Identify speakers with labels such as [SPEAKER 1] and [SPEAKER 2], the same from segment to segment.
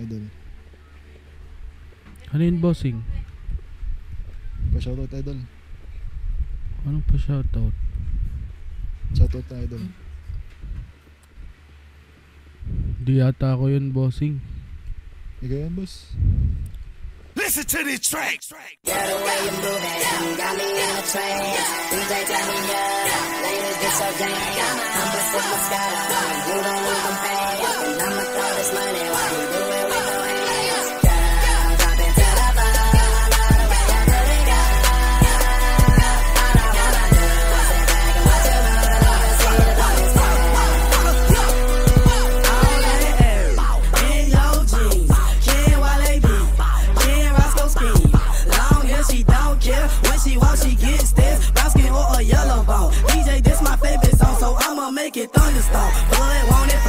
[SPEAKER 1] Idol.
[SPEAKER 2] Ano yun, bossing?
[SPEAKER 1] Pa-shoutout, idol.
[SPEAKER 2] Anong pa shoutout?
[SPEAKER 1] Na, idol.
[SPEAKER 2] Di yata ako yun, bossing.
[SPEAKER 1] Ikaw yan, boss.
[SPEAKER 3] Listen to this track.
[SPEAKER 4] Yeah, the way you move it got me in a trance. DJ turn me up, ladies get so damn. Sit my sky, you don't even pay.
[SPEAKER 5] When she gets this. Brown skin or a yellow bone. DJ, this my favorite song, so I'ma make it thunderstorm. Blood want it,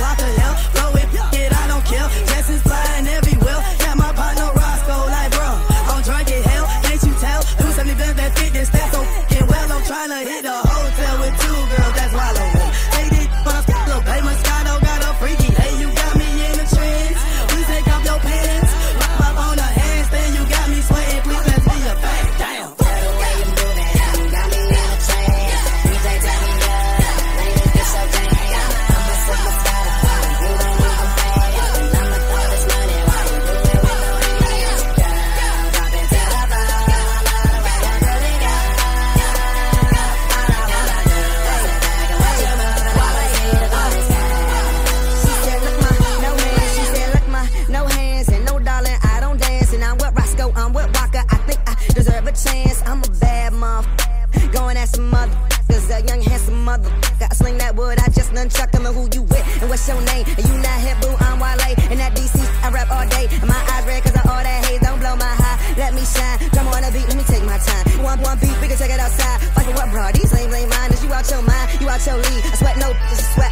[SPEAKER 6] motherfucker. I sling that wood, I just nunchuck him. And who you with? And what's your name? And you not hip, boo, I'm Wale. And that DC, I rap all day. And my eyes red cause of all that haze. Don't blow my high. Let me shine. Drum on the beat, let me take my time. One, one beat, we can check it outside. Fucking what, bro? These lame, lame minders. You out your mind, you out your league. I sweat no, just sweat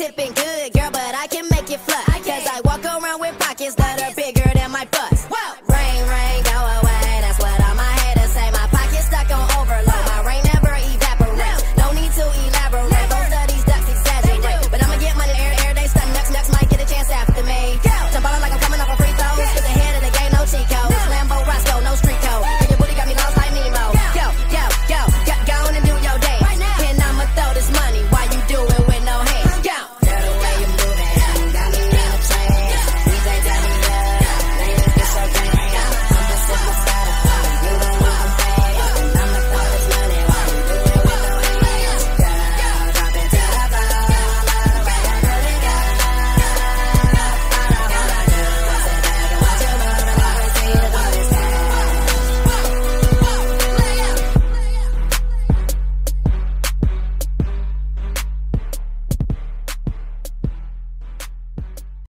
[SPEAKER 6] sipping.